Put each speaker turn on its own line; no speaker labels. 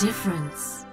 difference.